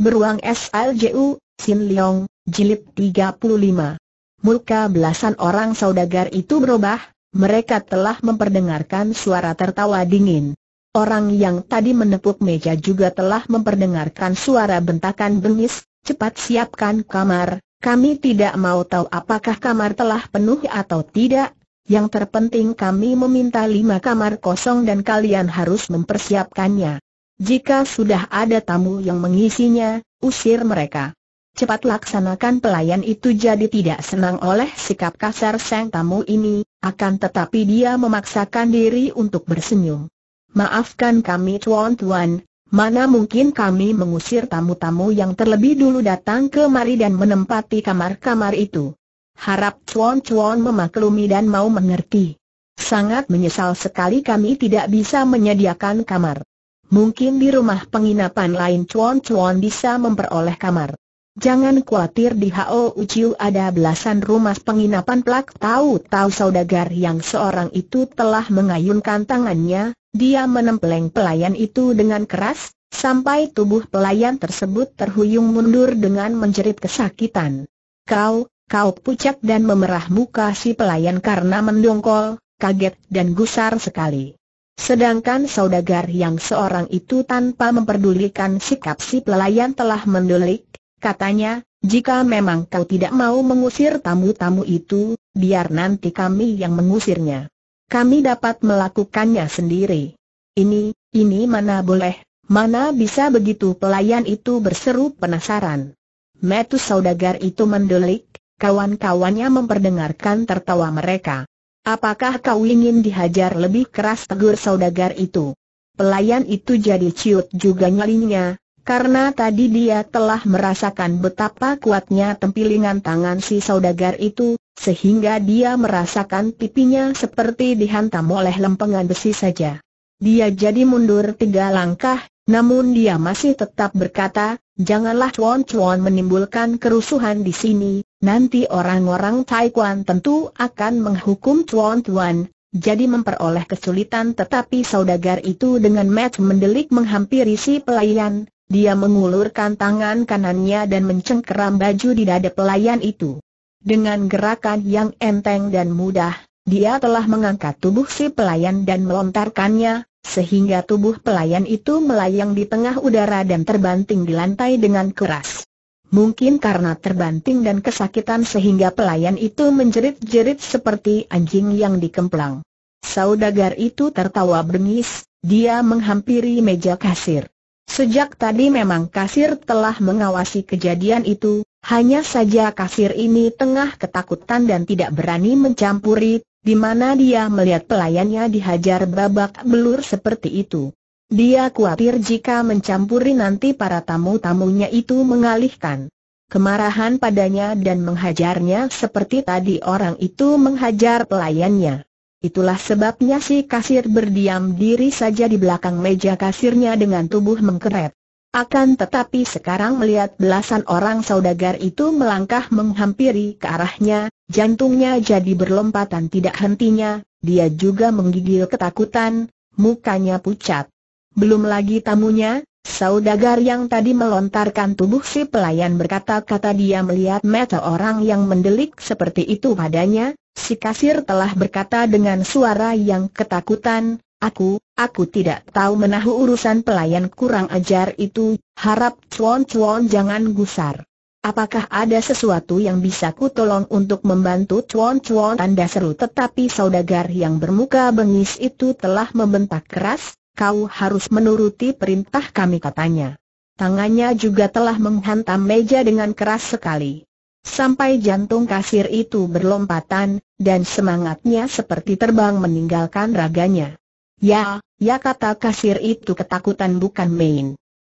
Beruang SLJU, Sin Leong, Jilid 35. Muka belasan orang saudagar itu berubah, mereka telah memperdengarkan suara tertawa dingin. Orang yang tadi menepuk meja juga telah memperdengarkan suara bentakan bengis, cepat siapkan kamar, kami tidak mau tahu apakah kamar telah penuh atau tidak, yang terpenting kami meminta lima kamar kosong dan kalian harus mempersiapkannya. Jika sudah ada tamu yang mengisinya, usir mereka. Cepat laksanakan pelayan itu jadi tidak senang oleh sikap kasar sang tamu ini, akan tetapi dia memaksakan diri untuk bersenyum. Maafkan kami tuan-tuan, mana mungkin kami mengusir tamu-tamu yang terlebih dulu datang kemari dan menempati kamar-kamar itu. Harap tuan-tuan memaklumi dan mau mengerti. Sangat menyesal sekali kami tidak bisa menyediakan kamar. Mungkin di rumah penginapan lain cuan-cuan bisa memperoleh kamar. Jangan khawatir di Ho Uciu ada belasan rumah penginapan plak tahu-tahu saudagar yang seorang itu telah mengayunkan tangannya, dia menempeleng pelayan itu dengan keras, sampai tubuh pelayan tersebut terhuyung mundur dengan menjerit kesakitan. Kau, kau pucat dan memerah muka si pelayan karena mendongkol, kaget dan gusar sekali. Sedangkan saudagar yang seorang itu tanpa memperdulikan sikap si pelayan telah mendelik, katanya, jika memang kau tidak mau mengusir tamu-tamu itu, biar nanti kami yang mengusirnya. Kami dapat melakukannya sendiri. Ini, ini mana boleh, mana bisa begitu pelayan itu berseru penasaran. Metu saudagar itu mendelik, kawan-kawannya memperdengarkan tertawa mereka. Apakah kau ingin dihajar lebih keras tegur saudagar itu? Pelayan itu jadi ciut juga nyalinya, karena tadi dia telah merasakan betapa kuatnya tempilingan tangan si saudagar itu, sehingga dia merasakan pipinya seperti dihantam oleh lempengan besi saja. Dia jadi mundur tiga langkah, namun dia masih tetap berkata, janganlah cuan-cuan menimbulkan kerusuhan di sini, Nanti orang-orang Taekwan tentu akan menghukum tuan-tuan, jadi memperoleh kesulitan tetapi saudagar itu dengan mat mendelik menghampiri si pelayan, dia mengulurkan tangan kanannya dan mencengkeram baju di dada pelayan itu. Dengan gerakan yang enteng dan mudah, dia telah mengangkat tubuh si pelayan dan melontarkannya, sehingga tubuh pelayan itu melayang di tengah udara dan terbanting di lantai dengan keras. Mungkin karena terbanting dan kesakitan sehingga pelayan itu menjerit-jerit seperti anjing yang dikemplang. Saudagar itu tertawa bengis, dia menghampiri meja kasir. Sejak tadi memang kasir telah mengawasi kejadian itu, hanya saja kasir ini tengah ketakutan dan tidak berani mencampuri, di mana dia melihat pelayannya dihajar babak belur seperti itu. Dia khawatir jika mencampuri nanti para tamu-tamunya itu mengalihkan kemarahan padanya dan menghajarnya seperti tadi orang itu menghajar pelayannya. Itulah sebabnya si kasir berdiam diri saja di belakang meja kasirnya dengan tubuh mengkeret. Akan tetapi sekarang melihat belasan orang saudagar itu melangkah menghampiri ke arahnya, jantungnya jadi berlompatan tidak hentinya, dia juga menggigil ketakutan, mukanya pucat. Belum lagi tamunya, saudagar yang tadi melontarkan tubuh si pelayan berkata-kata dia melihat mata orang yang mendelik seperti itu padanya, si kasir telah berkata dengan suara yang ketakutan, Aku, aku tidak tahu menahu urusan pelayan kurang ajar itu, harap cuan-cuan jangan gusar. Apakah ada sesuatu yang bisa ku tolong untuk membantu cuan-cuan tanda seru tetapi saudagar yang bermuka bengis itu telah membentak keras, kau harus menuruti perintah kami katanya. Tangannya juga telah menghantam meja dengan keras sekali. Sampai jantung kasir itu berlompatan, dan semangatnya seperti terbang meninggalkan raganya. Ya, ya kata kasir itu ketakutan bukan main.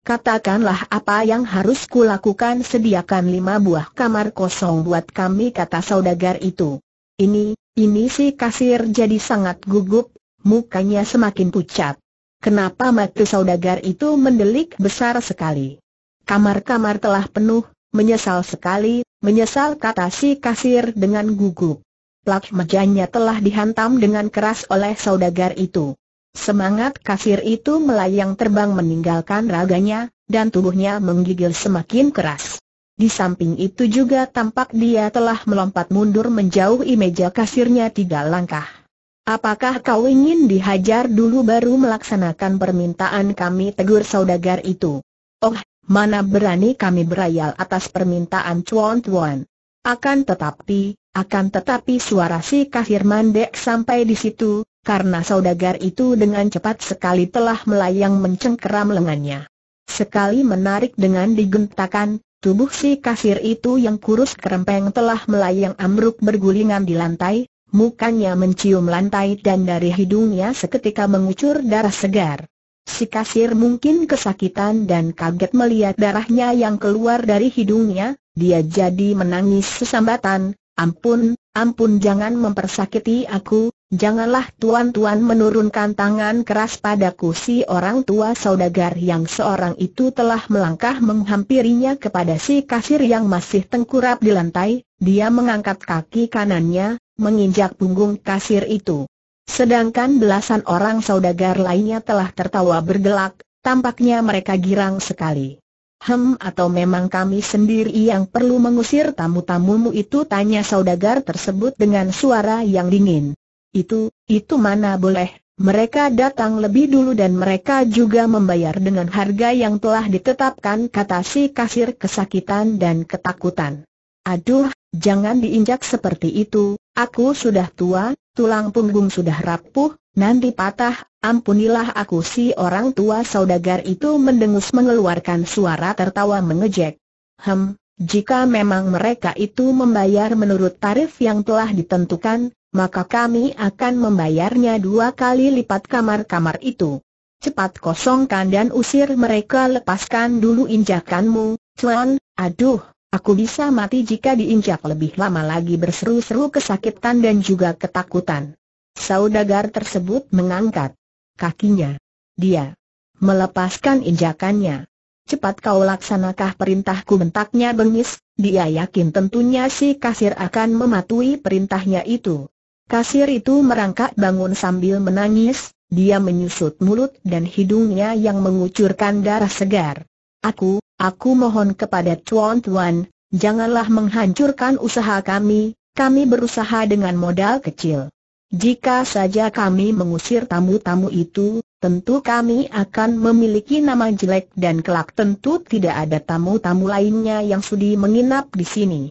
Katakanlah apa yang harus kulakukan sediakan lima buah kamar kosong buat kami kata saudagar itu. Ini, ini si kasir jadi sangat gugup, mukanya semakin pucat. Kenapa mata saudagar itu mendelik besar sekali? Kamar-kamar telah penuh, menyesal sekali, menyesal kata si kasir dengan gugup. Plak mejanya telah dihantam dengan keras oleh saudagar itu. Semangat kasir itu melayang terbang meninggalkan raganya, dan tubuhnya menggigil semakin keras. Di samping itu juga tampak dia telah melompat mundur menjauhi meja kasirnya tiga langkah. Apakah kau ingin dihajar dulu baru melaksanakan permintaan kami tegur saudagar itu? Oh, mana berani kami berayal atas permintaan Chuan Tuan. Akan tetapi, akan tetapi suara si kasir mandek sampai di situ, karena saudagar itu dengan cepat sekali telah melayang mencengkeram lengannya. Sekali menarik dengan digentakan, tubuh si kasir itu yang kurus kerempeng telah melayang amruk bergulingan di lantai, mukanya mencium lantai dan dari hidungnya seketika mengucur darah segar. Si kasir mungkin kesakitan dan kaget melihat darahnya yang keluar dari hidungnya, dia jadi menangis sesambatan, ampun, ampun jangan mempersakiti aku, Janganlah tuan-tuan menurunkan tangan keras padaku si orang tua saudagar yang seorang itu telah melangkah menghampirinya kepada si kasir yang masih tengkurap di lantai, dia mengangkat kaki kanannya, menginjak punggung kasir itu. Sedangkan belasan orang saudagar lainnya telah tertawa bergelak, tampaknya mereka girang sekali. Hem atau memang kami sendiri yang perlu mengusir tamu-tamumu itu tanya saudagar tersebut dengan suara yang dingin. Itu, itu mana boleh, mereka datang lebih dulu dan mereka juga membayar dengan harga yang telah ditetapkan kata si kasir kesakitan dan ketakutan. Aduh, jangan diinjak seperti itu, aku sudah tua, tulang punggung sudah rapuh, nanti patah, ampunilah aku si orang tua saudagar itu mendengus mengeluarkan suara tertawa mengejek. Hem, jika memang mereka itu membayar menurut tarif yang telah ditentukan, maka kami akan membayarnya dua kali lipat kamar-kamar itu. Cepat kosongkan dan usir mereka lepaskan dulu injakanmu, Cuan, aduh, aku bisa mati jika diinjak lebih lama lagi berseru-seru kesakitan dan juga ketakutan. Saudagar tersebut mengangkat kakinya. Dia melepaskan injakannya. Cepat kau laksanakah perintahku bentaknya bengis, dia yakin tentunya si kasir akan mematuhi perintahnya itu. Kasir itu merangkak bangun sambil menangis, dia menyusut mulut dan hidungnya yang mengucurkan darah segar. Aku, aku mohon kepada Tuan Tuan, janganlah menghancurkan usaha kami, kami berusaha dengan modal kecil. Jika saja kami mengusir tamu-tamu itu, tentu kami akan memiliki nama jelek dan kelak tentu tidak ada tamu-tamu lainnya yang sudi menginap di sini.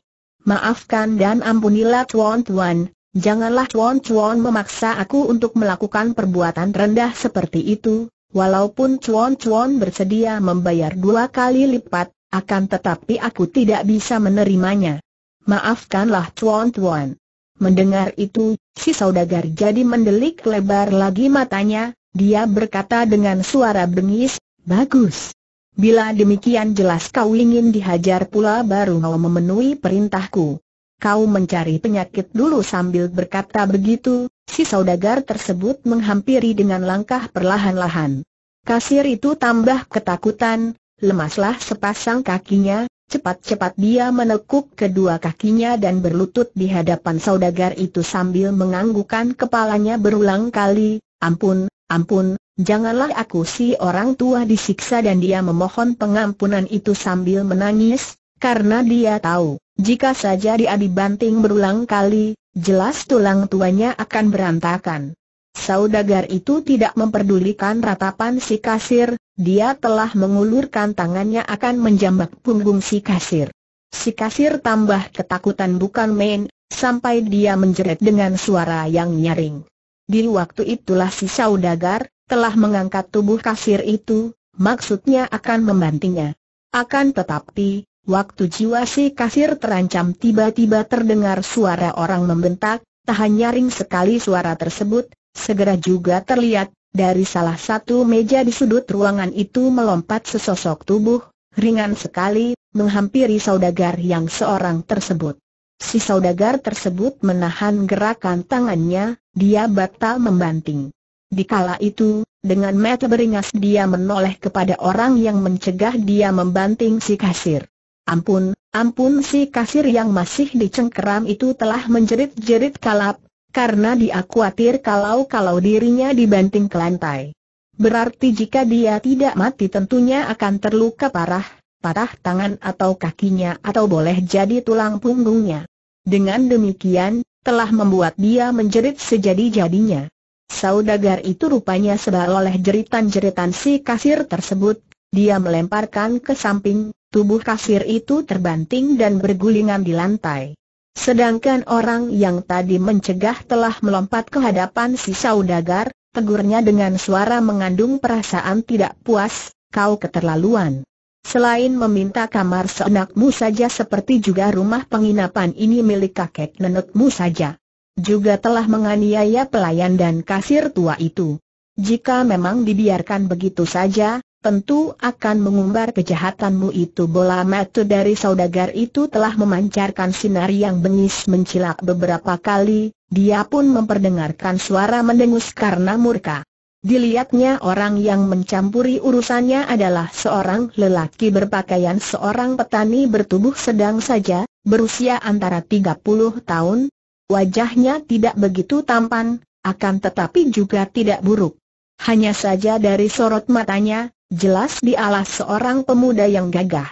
Maafkan dan ampunilah tuan-tuan, Janganlah Chuan-Chuan memaksa aku untuk melakukan perbuatan rendah seperti itu, walaupun Chuan-Chuan bersedia membayar dua kali lipat, akan tetapi aku tidak bisa menerimanya. Maafkanlah Chuan-Chuan. Mendengar itu, si saudagar jadi mendelik lebar lagi matanya, dia berkata dengan suara bengis, bagus. Bila demikian jelas kau ingin dihajar pula baru mau memenuhi perintahku. Kau mencari penyakit dulu sambil berkata begitu, si saudagar tersebut menghampiri dengan langkah perlahan-lahan. Kasir itu tambah ketakutan, lemaslah sepasang kakinya, cepat-cepat dia menekuk kedua kakinya dan berlutut di hadapan saudagar itu sambil menganggukkan kepalanya berulang kali, ampun, ampun, janganlah aku si orang tua disiksa dan dia memohon pengampunan itu sambil menangis, karena dia tahu, jika saja dia dibanting berulang kali, jelas tulang tuanya akan berantakan. Saudagar itu tidak memperdulikan ratapan si kasir, dia telah mengulurkan tangannya akan menjambak punggung si kasir. Si kasir tambah ketakutan bukan main, sampai dia menjerit dengan suara yang nyaring. Di waktu itulah si saudagar, telah mengangkat tubuh kasir itu, maksudnya akan membantingnya. Akan tetapi, Waktu jiwa si kasir terancam tiba-tiba terdengar suara orang membentak, tahan nyaring sekali suara tersebut, segera juga terlihat, dari salah satu meja di sudut ruangan itu melompat sesosok tubuh, ringan sekali, menghampiri saudagar yang seorang tersebut. Si saudagar tersebut menahan gerakan tangannya, dia batal membanting. Dikala itu, dengan mata beringas dia menoleh kepada orang yang mencegah dia membanting si kasir. Ampun, ampun si kasir yang masih dicengkeram itu telah menjerit-jerit kalap, karena dia khawatir kalau-kalau dirinya dibanting ke lantai. Berarti jika dia tidak mati tentunya akan terluka parah, patah tangan atau kakinya atau boleh jadi tulang punggungnya. Dengan demikian, telah membuat dia menjerit sejadi-jadinya. Saudagar itu rupanya sebal oleh jeritan-jeritan si kasir tersebut, dia melemparkan ke samping, tubuh kasir itu terbanting dan bergulingan di lantai. Sedangkan orang yang tadi mencegah telah melompat ke hadapan si saudagar, tegurnya dengan suara mengandung perasaan tidak puas, kau keterlaluan. Selain meminta kamar seenakmu saja seperti juga rumah penginapan ini milik kakek nenekmu saja. Juga telah menganiaya pelayan dan kasir tua itu. Jika memang dibiarkan begitu saja, tentu akan mengumbar kejahatanmu itu bola mata dari saudagar itu telah memancarkan sinar yang bengis mencilak beberapa kali, dia pun memperdengarkan suara mendengus karena murka. Dilihatnya orang yang mencampuri urusannya adalah seorang lelaki berpakaian seorang petani bertubuh sedang saja, berusia antara 30 tahun. Wajahnya tidak begitu tampan, akan tetapi juga tidak buruk. Hanya saja dari sorot matanya, jelas dialah seorang pemuda yang gagah.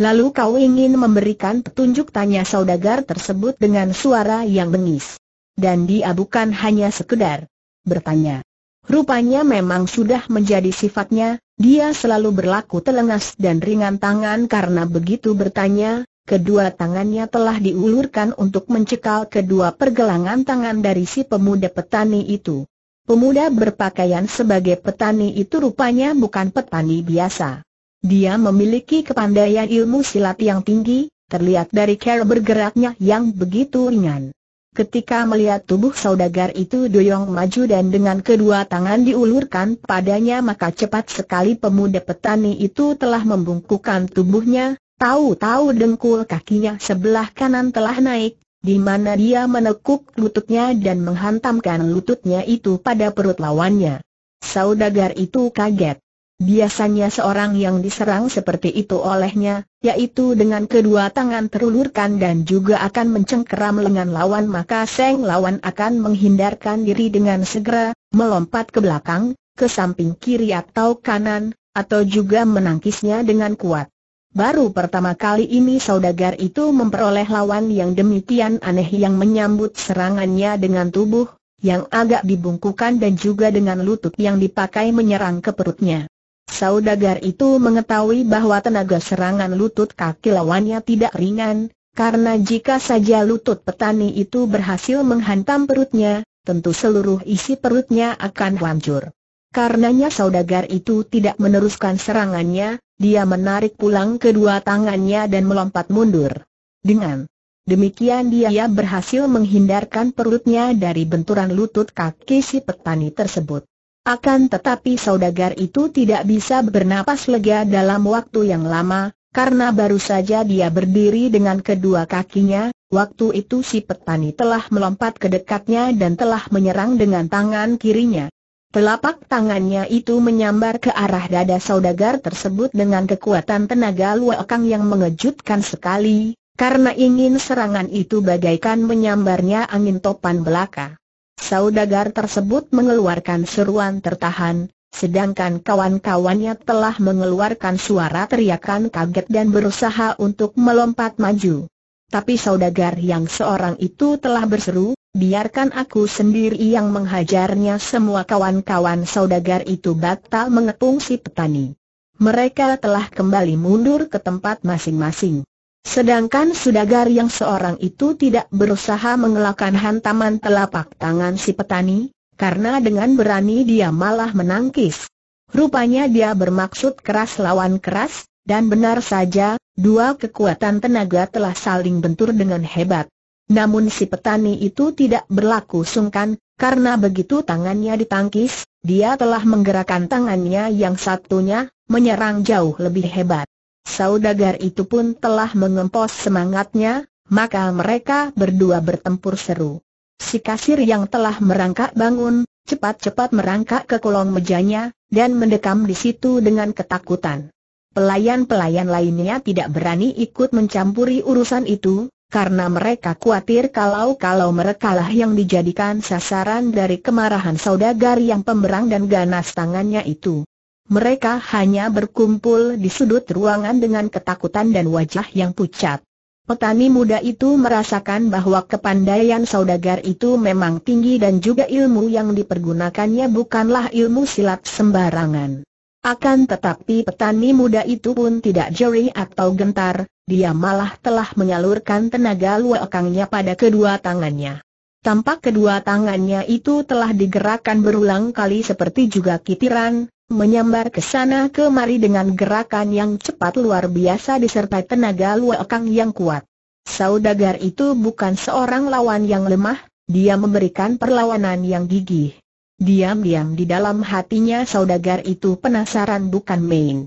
Lalu kau ingin memberikan petunjuk tanya saudagar tersebut dengan suara yang bengis. Dan dia bukan hanya sekedar bertanya. Rupanya memang sudah menjadi sifatnya, dia selalu berlaku telengas dan ringan tangan karena begitu bertanya, kedua tangannya telah diulurkan untuk mencekal kedua pergelangan tangan dari si pemuda petani itu. Pemuda berpakaian sebagai petani itu rupanya bukan petani biasa. Dia memiliki kepandaian ilmu silat yang tinggi, terlihat dari cara bergeraknya yang begitu ringan. Ketika melihat tubuh saudagar itu doyong maju dan dengan kedua tangan diulurkan padanya maka cepat sekali pemuda petani itu telah membungkukkan tubuhnya, tahu-tahu dengkul kakinya sebelah kanan telah naik, di mana dia menekuk lututnya dan menghantamkan lututnya itu pada perut lawannya. Saudagar itu kaget. Biasanya seorang yang diserang seperti itu olehnya, yaitu dengan kedua tangan terulurkan dan juga akan mencengkeram lengan lawan maka Seng lawan akan menghindarkan diri dengan segera, melompat ke belakang, ke samping kiri atau kanan, atau juga menangkisnya dengan kuat. Baru pertama kali ini saudagar itu memperoleh lawan yang demikian aneh yang menyambut serangannya dengan tubuh, yang agak dibungkukan dan juga dengan lutut yang dipakai menyerang ke perutnya. Saudagar itu mengetahui bahwa tenaga serangan lutut kaki lawannya tidak ringan, karena jika saja lutut petani itu berhasil menghantam perutnya, tentu seluruh isi perutnya akan hancur. Karenanya saudagar itu tidak meneruskan serangannya, dia menarik pulang kedua tangannya dan melompat mundur. Dengan demikian dia berhasil menghindarkan perutnya dari benturan lutut kaki si petani tersebut. Akan tetapi saudagar itu tidak bisa bernapas lega dalam waktu yang lama, karena baru saja dia berdiri dengan kedua kakinya, waktu itu si petani telah melompat ke dekatnya dan telah menyerang dengan tangan kirinya. Telapak tangannya itu menyambar ke arah dada saudagar tersebut dengan kekuatan tenaga luakang yang mengejutkan sekali, karena ingin serangan itu bagaikan menyambarnya angin topan belaka. Saudagar tersebut mengeluarkan seruan tertahan, sedangkan kawan-kawannya telah mengeluarkan suara teriakan kaget dan berusaha untuk melompat maju. Tapi saudagar yang seorang itu telah berseru, biarkan aku sendiri yang menghajarnya semua kawan-kawan saudagar itu batal mengepung si petani. Mereka telah kembali mundur ke tempat masing-masing. Sedangkan sudagar yang seorang itu tidak berusaha mengelakkan hantaman telapak tangan si petani, karena dengan berani dia malah menangkis. Rupanya dia bermaksud keras lawan keras, dan benar saja, dua kekuatan tenaga telah saling bentur dengan hebat. Namun si petani itu tidak berlaku sungkan, karena begitu tangannya ditangkis, dia telah menggerakkan tangannya yang satunya, menyerang jauh lebih hebat. Saudagar itu pun telah mengempos semangatnya, maka mereka berdua bertempur seru. Si kasir yang telah merangkak bangun, cepat-cepat merangkak ke kolong mejanya, dan mendekam di situ dengan ketakutan. Pelayan-pelayan lainnya tidak berani ikut mencampuri urusan itu, karena mereka khawatir kalau-kalau merekalah yang dijadikan sasaran dari kemarahan saudagar yang pemberang dan ganas tangannya itu. Mereka hanya berkumpul di sudut ruangan dengan ketakutan dan wajah yang pucat. Petani muda itu merasakan bahwa kepandaian saudagar itu memang tinggi dan juga ilmu yang dipergunakannya bukanlah ilmu silat sembarangan. Akan tetapi petani muda itu pun tidak jeri atau gentar, dia malah telah menyalurkan tenaga luakangnya pada kedua tangannya. Tampak kedua tangannya itu telah digerakkan berulang kali seperti juga kitiran, menyambar ke sana kemari dengan gerakan yang cepat luar biasa disertai tenaga luakang yang kuat. Saudagar itu bukan seorang lawan yang lemah, dia memberikan perlawanan yang gigih. Diam-diam di dalam hatinya saudagar itu penasaran bukan main.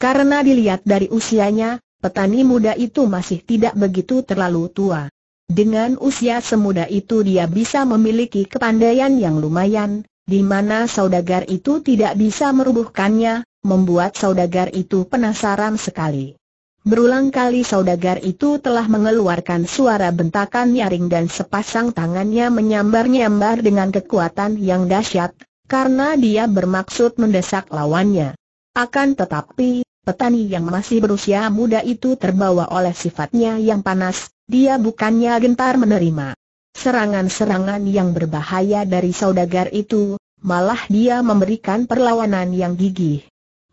Karena dilihat dari usianya, petani muda itu masih tidak begitu terlalu tua. Dengan usia semuda itu dia bisa memiliki kepandaian yang lumayan, di mana saudagar itu tidak bisa merubuhkannya, membuat saudagar itu penasaran sekali. Berulang kali saudagar itu telah mengeluarkan suara bentakan nyaring dan sepasang tangannya menyambar-nyambar dengan kekuatan yang dahsyat, karena dia bermaksud mendesak lawannya. Akan tetapi, petani yang masih berusia muda itu terbawa oleh sifatnya yang panas, dia bukannya gentar menerima serangan-serangan yang berbahaya dari saudagar itu, malah dia memberikan perlawanan yang gigih.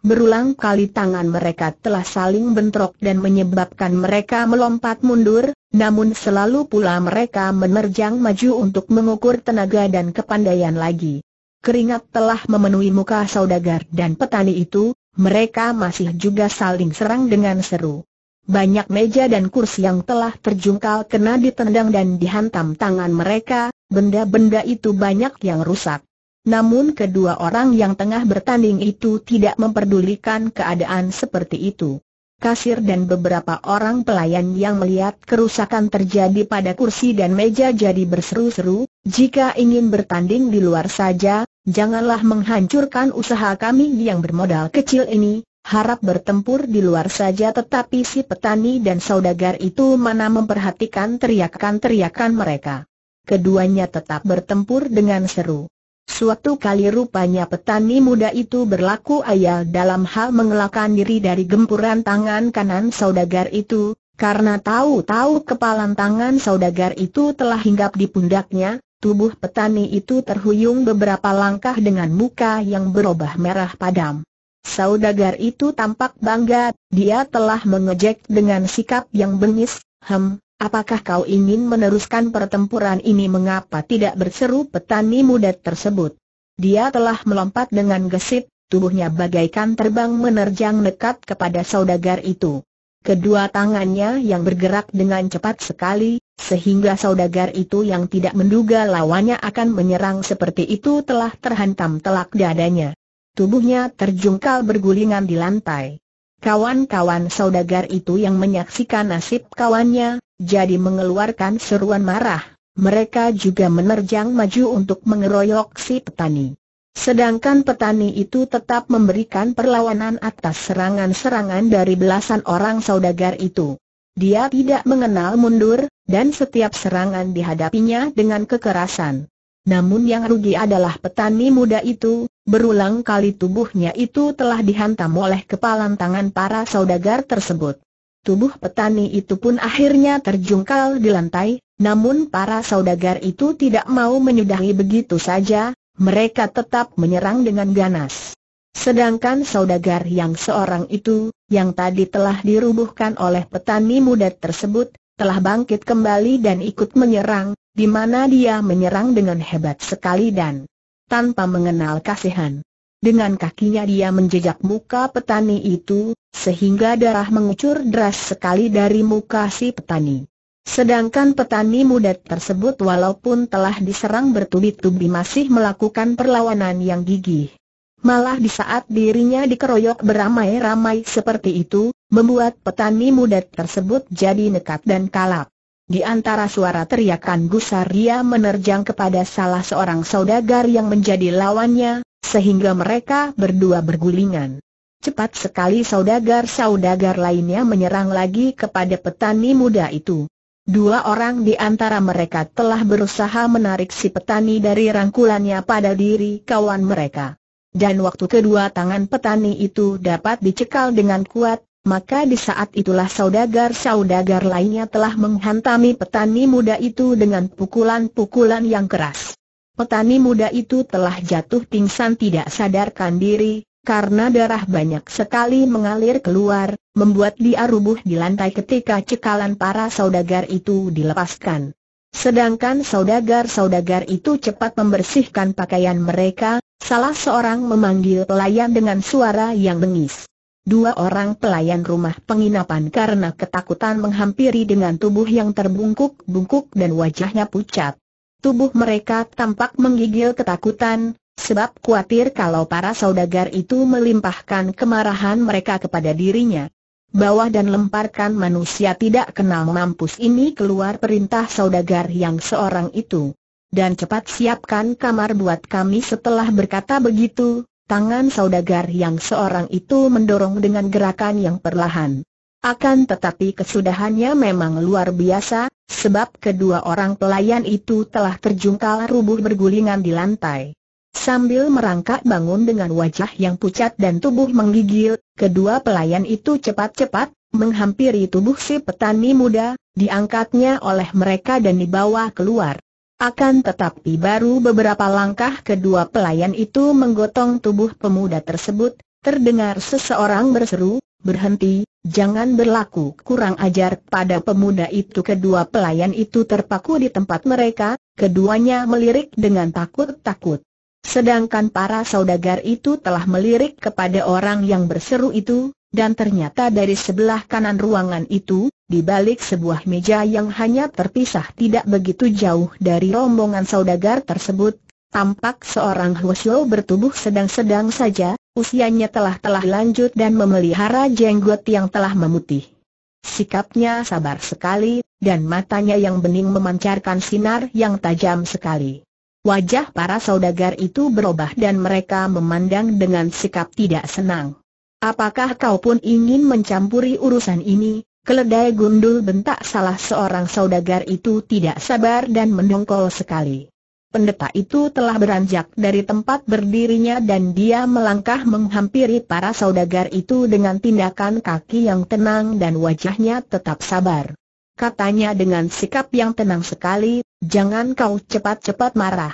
Berulang kali tangan mereka telah saling bentrok dan menyebabkan mereka melompat mundur, namun selalu pula mereka menerjang maju untuk mengukur tenaga dan kepandaian lagi. Keringat telah memenuhi muka saudagar dan petani itu, mereka masih juga saling serang dengan seru. Banyak meja dan kursi yang telah terjungkal kena ditendang dan dihantam tangan mereka, benda-benda itu banyak yang rusak. Namun kedua orang yang tengah bertanding itu tidak memperdulikan keadaan seperti itu. Kasir dan beberapa orang pelayan yang melihat kerusakan terjadi pada kursi dan meja jadi berseru-seru, jika ingin bertanding di luar saja, janganlah menghancurkan usaha kami yang bermodal kecil ini, harap bertempur di luar saja tetapi si petani dan saudagar itu mana memperhatikan teriakan-teriakan mereka. Keduanya tetap bertempur dengan seru. Suatu kali rupanya petani muda itu berlaku ayal dalam hal mengelakkan diri dari gempuran tangan kanan saudagar itu, karena tahu-tahu kepalan tangan saudagar itu telah hinggap di pundaknya, tubuh petani itu terhuyung beberapa langkah dengan muka yang berubah merah padam. Saudagar itu tampak bangga, dia telah mengejek dengan sikap yang bengis, hem, Apakah kau ingin meneruskan pertempuran ini mengapa tidak berseru petani muda tersebut? Dia telah melompat dengan gesit, tubuhnya bagaikan terbang menerjang dekat kepada saudagar itu. Kedua tangannya yang bergerak dengan cepat sekali, sehingga saudagar itu yang tidak menduga lawannya akan menyerang seperti itu telah terhantam telak dadanya. Tubuhnya terjungkal bergulingan di lantai. Kawan-kawan saudagar itu yang menyaksikan nasib kawannya, jadi mengeluarkan seruan marah, mereka juga menerjang maju untuk mengeroyok si petani. Sedangkan petani itu tetap memberikan perlawanan atas serangan-serangan dari belasan orang saudagar itu. Dia tidak mengenal mundur, dan setiap serangan dihadapinya dengan kekerasan. Namun yang rugi adalah petani muda itu, berulang kali tubuhnya itu telah dihantam oleh kepalan tangan para saudagar tersebut. Tubuh petani itu pun akhirnya terjungkal di lantai, namun para saudagar itu tidak mau menyudahi begitu saja, mereka tetap menyerang dengan ganas. Sedangkan saudagar yang seorang itu, yang tadi telah dirubuhkan oleh petani muda tersebut, telah bangkit kembali dan ikut menyerang, di mana dia menyerang dengan hebat sekali dan tanpa mengenal kasihan. Dengan kakinya dia menjejak muka petani itu, sehingga darah mengucur deras sekali dari muka si petani. Sedangkan petani muda tersebut walaupun telah diserang bertubi-tubi masih melakukan perlawanan yang gigih. Malah di saat dirinya dikeroyok beramai-ramai seperti itu, membuat petani muda tersebut jadi nekat dan kalap. Di antara suara teriakan gusar dia menerjang kepada salah seorang saudagar yang menjadi lawannya, sehingga mereka berdua bergulingan. Cepat sekali saudagar-saudagar lainnya menyerang lagi kepada petani muda itu. Dua orang di antara mereka telah berusaha menarik si petani dari rangkulannya pada diri kawan mereka. Dan waktu kedua tangan petani itu dapat dicekal dengan kuat, maka di saat itulah saudagar-saudagar lainnya telah menghantami petani muda itu dengan pukulan-pukulan yang keras. Petani muda itu telah jatuh pingsan tidak sadarkan diri, karena darah banyak sekali mengalir keluar, membuat dia rubuh di lantai ketika cekalan para saudagar itu dilepaskan. Sedangkan saudagar-saudagar itu cepat membersihkan pakaian mereka, salah seorang memanggil pelayan dengan suara yang bengis. Dua orang pelayan rumah penginapan karena ketakutan menghampiri dengan tubuh yang terbungkuk-bungkuk dan wajahnya pucat. Tubuh mereka tampak menggigil ketakutan, sebab khawatir kalau para saudagar itu melimpahkan kemarahan mereka kepada dirinya. Bawah dan lemparkan manusia tidak kenal mampus ini keluar perintah saudagar yang seorang itu. Dan cepat siapkan kamar buat kami setelah berkata begitu, tangan saudagar yang seorang itu mendorong dengan gerakan yang perlahan. Akan tetapi kesudahannya memang luar biasa, sebab kedua orang pelayan itu telah terjungkal rubuh bergulingan di lantai. Sambil merangkak bangun dengan wajah yang pucat dan tubuh menggigil, kedua pelayan itu cepat-cepat menghampiri tubuh si petani muda, diangkatnya oleh mereka dan dibawa keluar. Akan tetapi baru beberapa langkah kedua pelayan itu menggotong tubuh pemuda tersebut, terdengar seseorang berseru, berhenti, jangan berlaku kurang ajar pada pemuda itu. Kedua pelayan itu terpaku di tempat mereka, keduanya melirik dengan takut-takut. Sedangkan para saudagar itu telah melirik kepada orang yang berseru itu, dan ternyata dari sebelah kanan ruangan itu, di balik sebuah meja yang hanya terpisah tidak begitu jauh dari rombongan saudagar tersebut, tampak seorang Hwasyo bertubuh sedang-sedang saja, usianya telah-telah lanjut dan memelihara jenggot yang telah memutih. Sikapnya sabar sekali, dan matanya yang bening memancarkan sinar yang tajam sekali. Wajah para saudagar itu berubah dan mereka memandang dengan sikap tidak senang. Apakah kau pun ingin mencampuri urusan ini? Keledai gundul bentak salah seorang saudagar itu tidak sabar dan mendongkol sekali pendeta itu telah beranjak dari tempat berdirinya dan dia melangkah menghampiri para saudagar itu dengan tindakan kaki yang tenang dan wajahnya tetap sabar. Katanya dengan sikap yang tenang sekali, jangan kau cepat-cepat marah.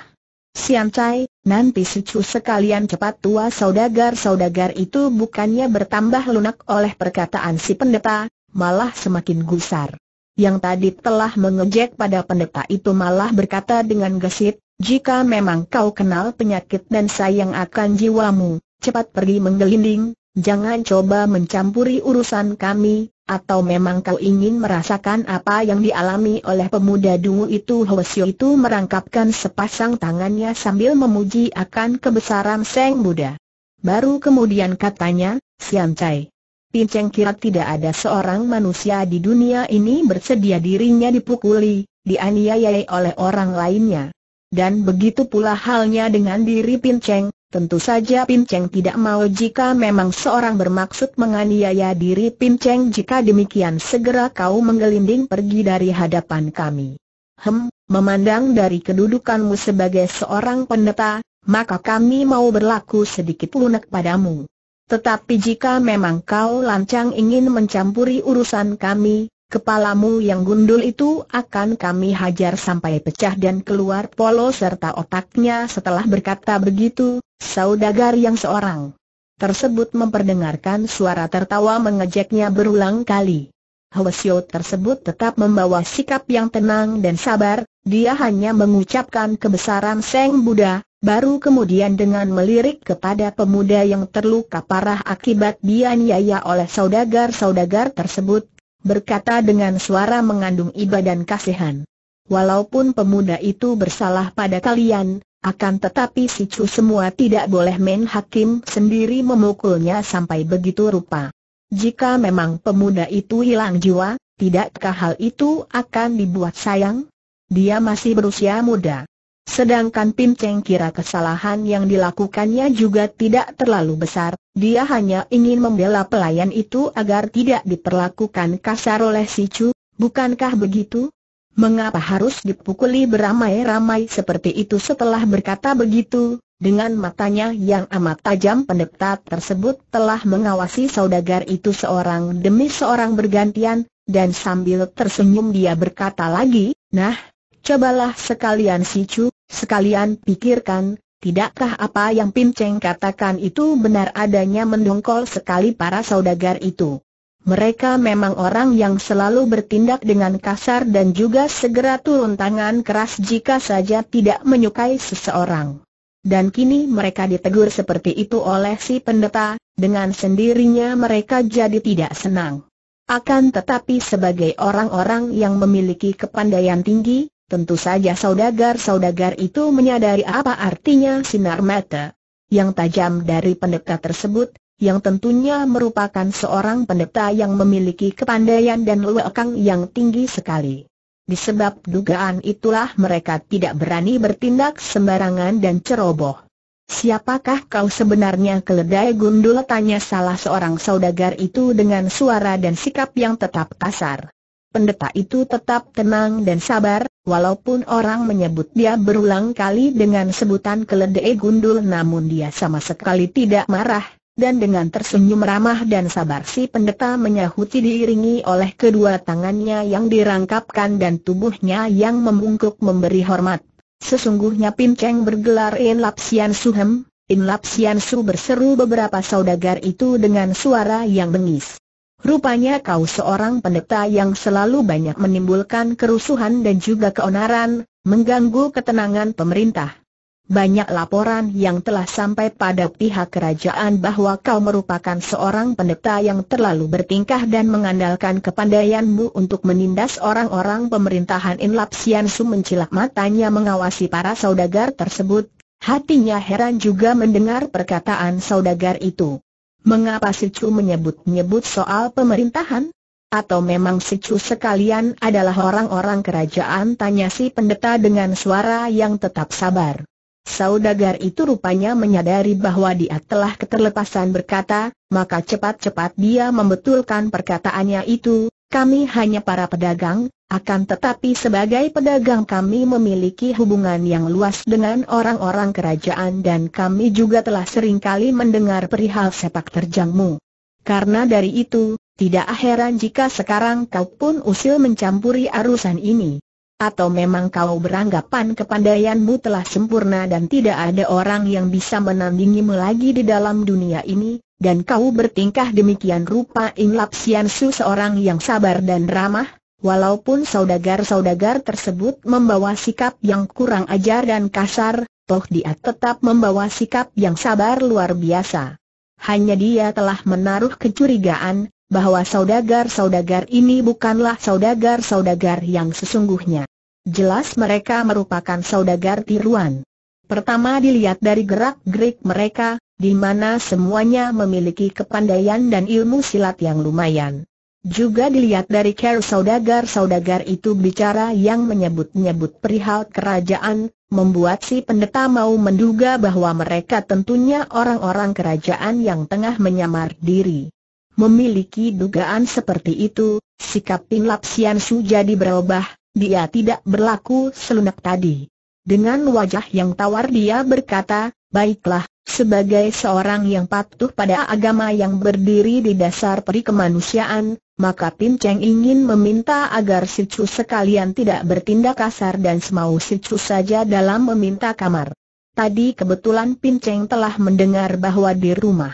Sian Cai, nanti sucu sekalian cepat tua saudagar-saudagar itu bukannya bertambah lunak oleh perkataan si pendeta, malah semakin gusar. Yang tadi telah mengejek pada pendeta itu malah berkata dengan gesit, jika memang kau kenal penyakit dan sayang akan jiwamu, cepat pergi menggelinding, jangan coba mencampuri urusan kami, atau memang kau ingin merasakan apa yang dialami oleh pemuda dungu itu Hwasyo itu merangkapkan sepasang tangannya sambil memuji akan kebesaran Seng Buddha. Baru kemudian katanya, Sian Cai. Pinceng kira tidak ada seorang manusia di dunia ini bersedia dirinya dipukuli, dianiayai oleh orang lainnya. Dan begitu pula halnya dengan diri Pinceng, tentu saja Pinceng tidak mau jika memang seorang bermaksud menganiaya diri Pinceng jika demikian segera kau menggelinding pergi dari hadapan kami. Hem, memandang dari kedudukanmu sebagai seorang pendeta, maka kami mau berlaku sedikit lunak padamu. Tetapi jika memang kau lancang ingin mencampuri urusan kami, Kepalamu yang gundul itu akan kami hajar sampai pecah dan keluar polos serta otaknya setelah berkata begitu, saudagar yang seorang tersebut memperdengarkan suara tertawa mengejeknya berulang kali. Hwasyo tersebut tetap membawa sikap yang tenang dan sabar, dia hanya mengucapkan kebesaran Seng Buddha, baru kemudian dengan melirik kepada pemuda yang terluka parah akibat dianiaya oleh saudagar-saudagar tersebut, berkata dengan suara mengandung iba dan kasihan. Walaupun pemuda itu bersalah pada kalian, akan tetapi si Chu semua tidak boleh main hakim sendiri memukulnya sampai begitu rupa. Jika memang pemuda itu hilang jiwa, tidakkah hal itu akan dibuat sayang? Dia masih berusia muda. Sedangkan Pim Cheng kira kesalahan yang dilakukannya juga tidak terlalu besar, dia hanya ingin membela pelayan itu agar tidak diperlakukan kasar oleh si Chu, bukankah begitu? Mengapa harus dipukuli beramai-ramai seperti itu setelah berkata begitu, dengan matanya yang amat tajam pendeta tersebut telah mengawasi saudagar itu seorang demi seorang bergantian, dan sambil tersenyum dia berkata lagi, nah, cobalah sekalian si Cu, sekalian pikirkan, tidakkah apa yang Pinceng katakan itu benar adanya mendongkol sekali para saudagar itu. Mereka memang orang yang selalu bertindak dengan kasar dan juga segera turun tangan keras jika saja tidak menyukai seseorang. Dan kini mereka ditegur seperti itu oleh si pendeta, dengan sendirinya mereka jadi tidak senang. Akan tetapi sebagai orang-orang yang memiliki kepandaian tinggi, tentu saja saudagar-saudagar itu menyadari apa artinya sinar mata yang tajam dari pendeta tersebut, yang tentunya merupakan seorang pendeta yang memiliki kepandaian dan lewekang yang tinggi sekali. Disebab dugaan itulah mereka tidak berani bertindak sembarangan dan ceroboh. Siapakah kau sebenarnya keledai gundul tanya salah seorang saudagar itu dengan suara dan sikap yang tetap kasar. Pendeta itu tetap tenang dan sabar, walaupun orang menyebut dia berulang kali dengan sebutan keledai gundul namun dia sama sekali tidak marah, dan dengan tersenyum ramah dan sabar si pendeta menyahuti diiringi oleh kedua tangannya yang dirangkapkan dan tubuhnya yang membungkuk memberi hormat. Sesungguhnya Pinceng bergelar In Lap Sian Suhem, In Lap Sian Su berseru beberapa saudagar itu dengan suara yang bengis. Rupanya kau seorang pendeta yang selalu banyak menimbulkan kerusuhan dan juga keonaran, mengganggu ketenangan pemerintah. Banyak laporan yang telah sampai pada pihak kerajaan bahwa kau merupakan seorang pendeta yang terlalu bertingkah dan mengandalkan kepandaianmu untuk menindas orang-orang pemerintahan In Lap Sian Su mencilak matanya mengawasi para saudagar tersebut. Hatinya heran juga mendengar perkataan saudagar itu. Mengapa si Chu menyebut-nyebut soal pemerintahan? Atau memang si Chu sekalian adalah orang-orang kerajaan? Tanya si pendeta dengan suara yang tetap sabar. Saudagar itu rupanya menyadari bahwa dia telah keterlepasan berkata, maka cepat-cepat dia membetulkan perkataannya itu, kami hanya para pedagang, akan tetapi sebagai pedagang kami memiliki hubungan yang luas dengan orang-orang kerajaan dan kami juga telah sering kali mendengar perihal sepak terjangmu. Karena dari itu, tidak heran jika sekarang kau pun usil mencampuri arusan ini. Atau memang kau beranggapan kepandaianmu telah sempurna dan tidak ada orang yang bisa menandingimu lagi di dalam dunia ini, dan kau bertingkah demikian rupa In Lap seorang yang sabar dan ramah, walaupun saudagar-saudagar tersebut membawa sikap yang kurang ajar dan kasar, toh dia tetap membawa sikap yang sabar luar biasa. Hanya dia telah menaruh kecurigaan, bahwa saudagar-saudagar ini bukanlah saudagar-saudagar yang sesungguhnya. Jelas mereka merupakan saudagar tiruan. Pertama dilihat dari gerak-gerik mereka, di mana semuanya memiliki kepandaian dan ilmu silat yang lumayan. Juga dilihat dari care saudagar-saudagar itu bicara yang menyebut-nyebut perihal kerajaan, membuat si pendeta mau menduga bahwa mereka tentunya orang-orang kerajaan yang tengah menyamar diri. Memiliki dugaan seperti itu, sikap Pin Lap Sian Su jadi berubah, dia tidak berlaku selunak tadi. Dengan wajah yang tawar dia berkata, baiklah, sebagai seorang yang patuh pada agama yang berdiri di dasar peri kemanusiaan, maka Pinceng ingin meminta agar si Chu sekalian tidak bertindak kasar dan semau si Chu saja dalam meminta kamar. Tadi kebetulan Pinceng telah mendengar bahwa di rumah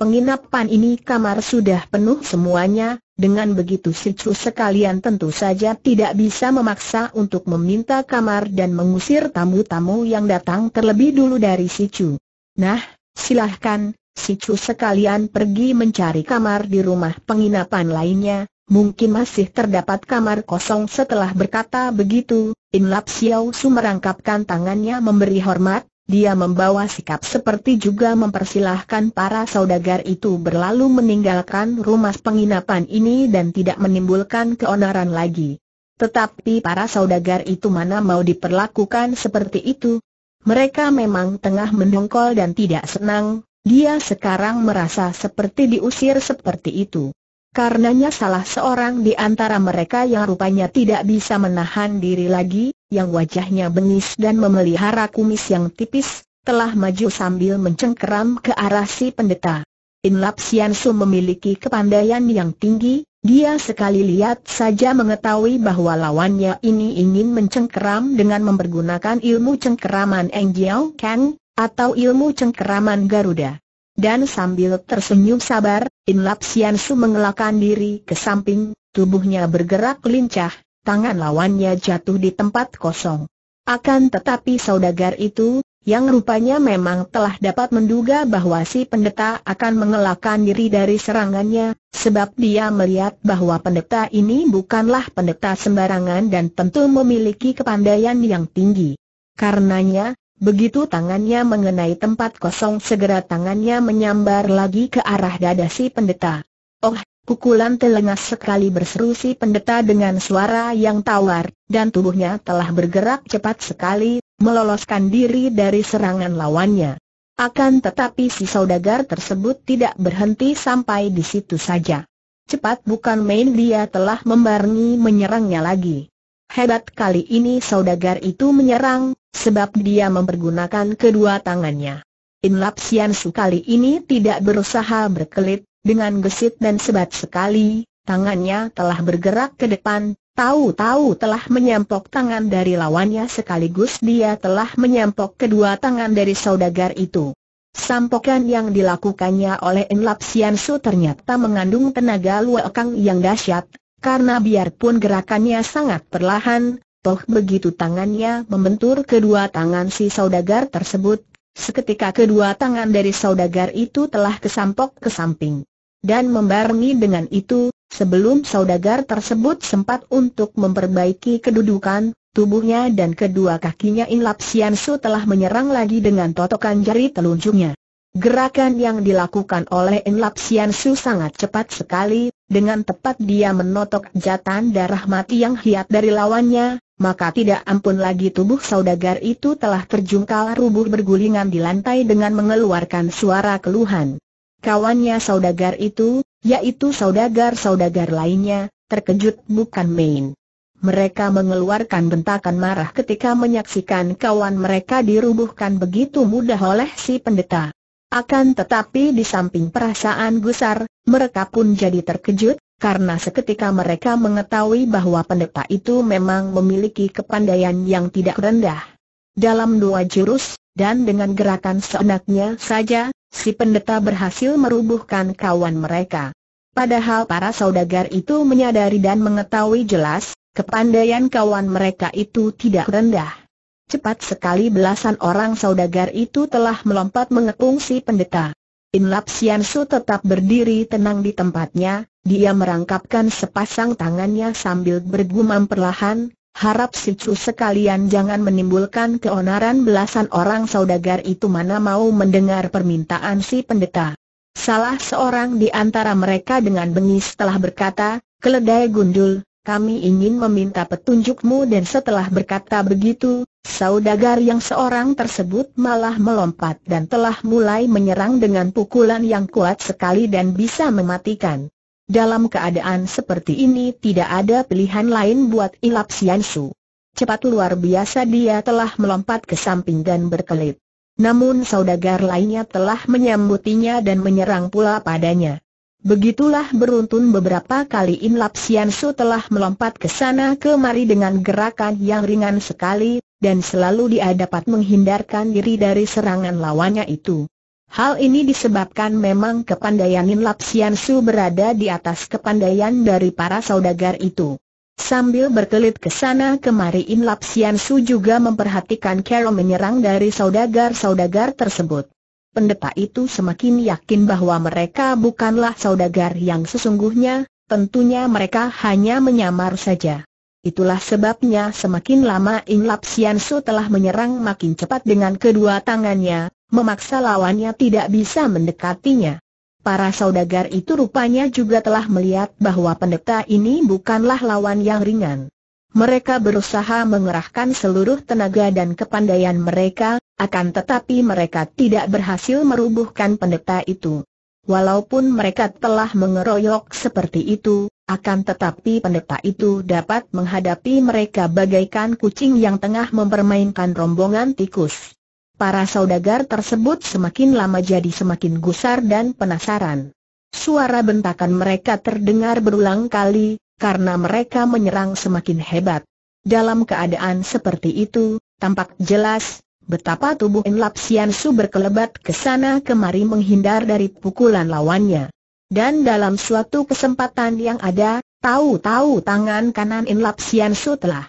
penginapan ini kamar sudah penuh semuanya, dengan begitu si Chu sekalian tentu saja tidak bisa memaksa untuk meminta kamar dan mengusir tamu-tamu yang datang terlebih dulu dari si Chu. Nah, silahkan, si Chu sekalian pergi mencari kamar di rumah penginapan lainnya, mungkin masih terdapat kamar kosong setelah berkata begitu, In Lap Xiao Su merangkapkan tangannya memberi hormat, dia membawa sikap seperti juga mempersilahkan para saudagar itu berlalu meninggalkan rumah penginapan ini dan tidak menimbulkan keonaran lagi. Tetapi para saudagar itu mana mau diperlakukan seperti itu? Mereka memang tengah mendongkol dan tidak senang, dia sekarang merasa seperti diusir seperti itu. Karenanya salah seorang di antara mereka yang rupanya tidak bisa menahan diri lagi, yang wajahnya bengis dan memelihara kumis yang tipis, telah maju sambil mencengkeram ke arah si pendeta. In Lap Sian Su memiliki kepandaian yang tinggi, dia sekali lihat saja mengetahui bahwa lawannya ini ingin mencengkeram dengan mempergunakan ilmu cengkeraman Eng Jiao Kang, atau ilmu cengkeraman Garuda. Dan sambil tersenyum sabar, In Lap Sian Su mengelakkan diri ke samping, tubuhnya bergerak lincah, tangan lawannya jatuh di tempat kosong. Akan tetapi saudagar itu, yang rupanya memang telah dapat menduga bahwa si pendeta akan mengelakkan diri dari serangannya, sebab dia melihat bahwa pendeta ini bukanlah pendeta sembarangan dan tentu memiliki kepandaian yang tinggi. Karenanya, Begitu tangannya mengenai tempat kosong segera tangannya menyambar lagi ke arah dada si pendeta. Oh, pukulan telengas sekali berseru si pendeta dengan suara yang tawar, dan tubuhnya telah bergerak cepat sekali, meloloskan diri dari serangan lawannya. Akan tetapi si saudagar tersebut tidak berhenti sampai di situ saja. Cepat bukan main dia telah membarengi menyerangnya lagi. Hebat kali ini saudagar itu menyerang, sebab dia mempergunakan kedua tangannya. In Lap Sian Su kali ini tidak berusaha berkelit, dengan gesit dan sebat sekali, tangannya telah bergerak ke depan, tahu-tahu telah menyampok tangan dari lawannya sekaligus dia telah menyampok kedua tangan dari saudagar itu. Sampokan yang dilakukannya oleh In Lap Sian Su ternyata mengandung tenaga luakang yang dahsyat, karena biarpun gerakannya sangat perlahan, toh begitu tangannya membentur kedua tangan si saudagar tersebut, seketika kedua tangan dari saudagar itu telah kesampok ke samping. Dan membarengi dengan itu, sebelum saudagar tersebut sempat untuk memperbaiki kedudukan, tubuhnya dan kedua kakinya Inlap Siansu telah menyerang lagi dengan totokan jari telunjuknya. Gerakan yang dilakukan oleh Enlap Sian Su sangat cepat sekali, dengan tepat dia menotok jatan darah mati yang hiat dari lawannya, maka tidak ampun lagi tubuh saudagar itu telah terjungkal rubuh bergulingan di lantai dengan mengeluarkan suara keluhan. Kawannya saudagar itu, yaitu saudagar-saudagar lainnya, terkejut bukan main. Mereka mengeluarkan bentakan marah ketika menyaksikan kawan mereka dirubuhkan begitu mudah oleh si pendeta. Akan tetapi di samping perasaan gusar, mereka pun jadi terkejut, karena seketika mereka mengetahui bahwa pendeta itu memang memiliki kepandaian yang tidak rendah. Dalam dua jurus, dan dengan gerakan seenaknya saja, si pendeta berhasil merubuhkan kawan mereka. Padahal para saudagar itu menyadari dan mengetahui jelas, kepandaian kawan mereka itu tidak rendah. Cepat sekali belasan orang saudagar itu telah melompat mengepung si pendeta. In Lap Sian Su tetap berdiri tenang di tempatnya, dia merangkapkan sepasang tangannya sambil bergumam perlahan, harap si Chu sekalian jangan menimbulkan keonaran belasan orang saudagar itu mana mau mendengar permintaan si pendeta. Salah seorang di antara mereka dengan bengis telah berkata, keledai gundul, kami ingin meminta petunjukmu dan setelah berkata begitu, saudagar yang seorang tersebut malah melompat dan telah mulai menyerang dengan pukulan yang kuat sekali dan bisa mematikan. Dalam keadaan seperti ini tidak ada pilihan lain buat Ilap Siansu. Cepat luar biasa dia telah melompat ke samping dan berkelit. Namun saudagar lainnya telah menyambutinya dan menyerang pula padanya. Begitulah beruntun beberapa kali In Lap Sian Su telah melompat ke sana kemari dengan gerakan yang ringan sekali, dan selalu dia dapat menghindarkan diri dari serangan lawannya itu. Hal ini disebabkan memang kepandaian In Lap Sian Su berada di atas kepandaian dari para saudagar itu. Sambil berkelit ke sana kemari In Su juga memperhatikan cara menyerang dari saudagar-saudagar tersebut pendeta itu semakin yakin bahwa mereka bukanlah saudagar yang sesungguhnya, tentunya mereka hanya menyamar saja. Itulah sebabnya semakin lama In Lap Sian Su telah menyerang makin cepat dengan kedua tangannya, memaksa lawannya tidak bisa mendekatinya. Para saudagar itu rupanya juga telah melihat bahwa pendeta ini bukanlah lawan yang ringan. Mereka berusaha mengerahkan seluruh tenaga dan kepandaian mereka, akan tetapi mereka tidak berhasil merubuhkan pendeta itu. Walaupun mereka telah mengeroyok seperti itu, akan tetapi pendeta itu dapat menghadapi mereka bagaikan kucing yang tengah mempermainkan rombongan tikus. Para saudagar tersebut semakin lama jadi semakin gusar dan penasaran. Suara bentakan mereka terdengar berulang kali, karena mereka menyerang semakin hebat. Dalam keadaan seperti itu, tampak jelas betapa tubuh Enlap Sian Su berkelebat ke sana kemari menghindar dari pukulan lawannya. Dan dalam suatu kesempatan yang ada, tahu-tahu tangan kanan Enlap Sian Su telah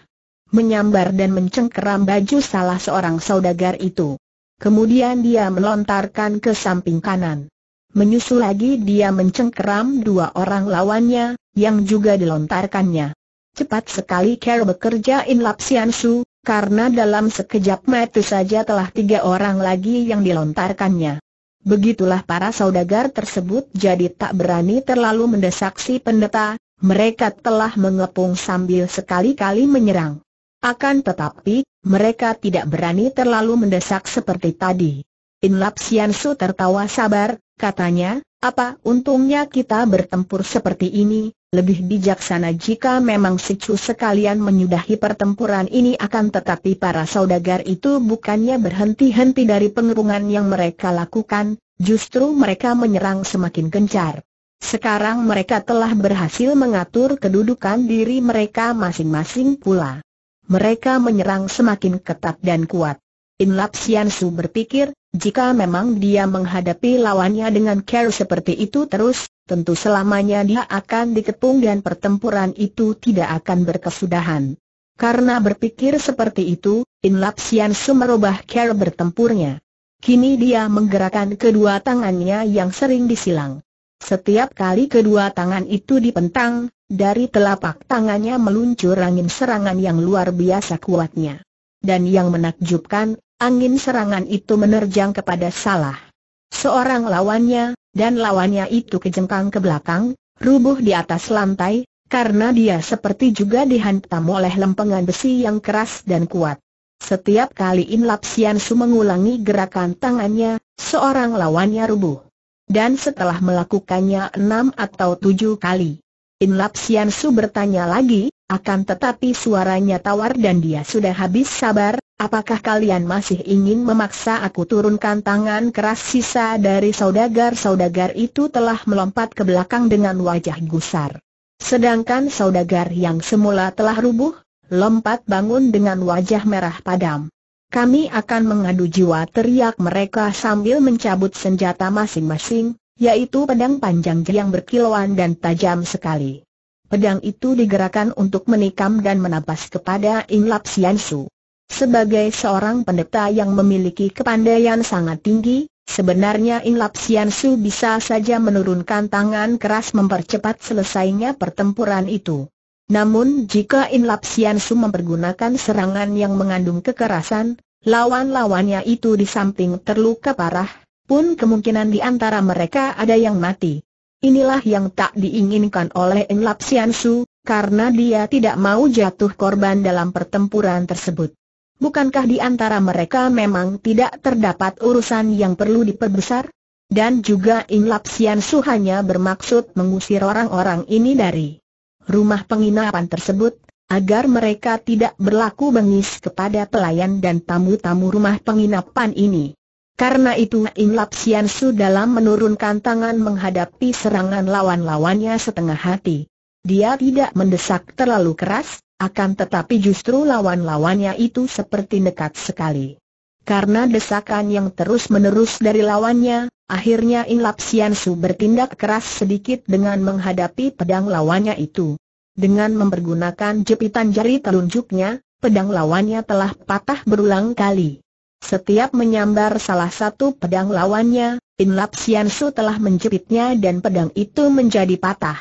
menyambar dan mencengkeram baju salah seorang saudagar itu. Kemudian dia melontarkan ke samping kanan. Menyusul lagi dia mencengkeram dua orang lawannya, yang juga dilontarkannya. Cepat sekali Care bekerja Inlap Sian Su, karena dalam sekejap mata saja telah tiga orang lagi yang dilontarkannya. Begitulah para saudagar tersebut jadi tak berani terlalu mendesak si pendeta, mereka telah mengepung sambil sekali-kali menyerang. Akan tetapi, mereka tidak berani terlalu mendesak seperti tadi. Inlap Siansu tertawa sabar, katanya, apa untungnya kita bertempur seperti ini, lebih bijaksana jika memang Sicu sekalian menyudahi pertempuran ini akan tetapi para saudagar itu bukannya berhenti-henti dari pengerungan yang mereka lakukan, justru mereka menyerang semakin gencar. Sekarang mereka telah berhasil mengatur kedudukan diri mereka masing-masing pula. Mereka menyerang semakin ketat dan kuat. In Lap Su berpikir, jika memang dia menghadapi lawannya dengan care seperti itu terus, tentu selamanya dia akan dikepung dan pertempuran itu tidak akan berkesudahan. Karena berpikir seperti itu, In Lap Sian Su merubah cara bertempurnya. Kini dia menggerakkan kedua tangannya yang sering disilang. Setiap kali kedua tangan itu dipentang, dari telapak tangannya meluncur angin serangan yang luar biasa kuatnya. Dan yang menakjubkan, angin serangan itu menerjang kepada salah seorang lawannya, dan lawannya itu kejengkang ke belakang, rubuh di atas lantai, karena dia seperti juga dihantam oleh lempengan besi yang keras dan kuat. Setiap kali In Lap Sian Su mengulangi gerakan tangannya, seorang lawannya rubuh. Dan setelah melakukannya enam atau tujuh kali, In Lap Sian Su bertanya lagi, akan tetapi suaranya tawar dan dia sudah habis sabar, Apakah kalian masih ingin memaksa aku turunkan tangan keras sisa dari saudagar-saudagar itu telah melompat ke belakang dengan wajah gusar. Sedangkan saudagar yang semula telah rubuh, lompat bangun dengan wajah merah padam. Kami akan mengadu jiwa teriak mereka sambil mencabut senjata masing-masing, yaitu pedang panjang yang berkilauan dan tajam sekali. Pedang itu digerakkan untuk menikam dan menabas kepada Inglap Siansu. Sebagai seorang pendeta yang memiliki kepandaian sangat tinggi, sebenarnya In Lap Sian Su bisa saja menurunkan tangan keras mempercepat selesainya pertempuran itu. Namun jika In Lap Sian Su mempergunakan serangan yang mengandung kekerasan, lawan-lawannya itu di samping terluka parah, pun kemungkinan di antara mereka ada yang mati. Inilah yang tak diinginkan oleh In Lap Sian Su, karena dia tidak mau jatuh korban dalam pertempuran tersebut. Bukankah di antara mereka memang tidak terdapat urusan yang perlu diperbesar? Dan juga In Lap Sian Su hanya bermaksud mengusir orang-orang ini dari rumah penginapan tersebut, agar mereka tidak berlaku bengis kepada pelayan dan tamu-tamu rumah penginapan ini. Karena itu In Lap Sian Su dalam menurunkan tangan menghadapi serangan lawan-lawannya setengah hati. Dia tidak mendesak terlalu keras, akan tetapi justru lawan-lawannya itu seperti dekat sekali. Karena desakan yang terus-menerus dari lawannya, akhirnya In Lap Sian Su bertindak keras sedikit dengan menghadapi pedang lawannya itu. Dengan mempergunakan jepitan jari telunjuknya, pedang lawannya telah patah berulang kali. Setiap menyambar salah satu pedang lawannya, In Lap Sian Su telah menjepitnya dan pedang itu menjadi patah.